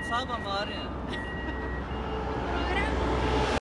साहब हम आ रहे हैं।